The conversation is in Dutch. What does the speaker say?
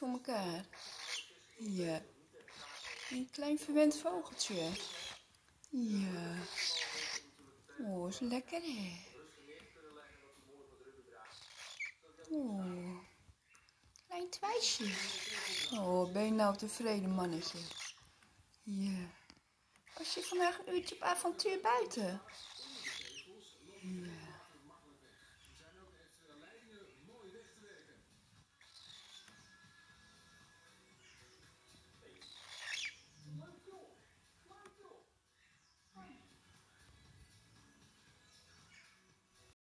voor elkaar. Ja. Een klein verwend vogeltje. Ja. Oh, is lekker hè. Oh. Klein twijsje. Oh, ben je nou tevreden, mannetje? Ja. Was je vandaag een uurtje op avontuur buiten?